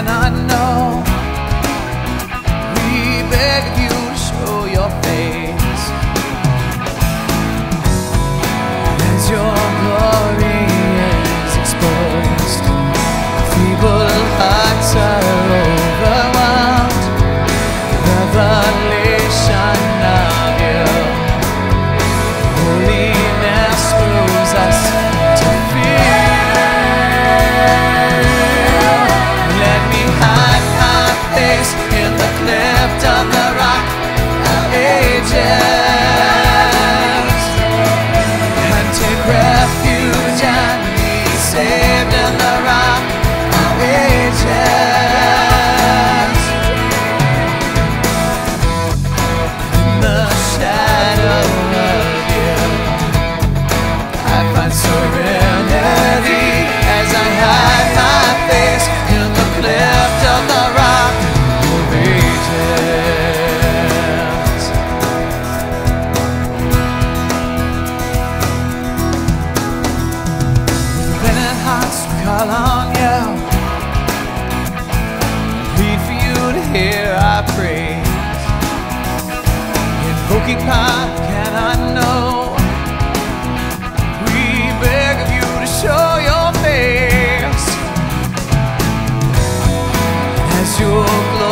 and I know. long, yeah. Plead for you to hear our praise. Invoking my can I know? We beg of you to show your face as your glory.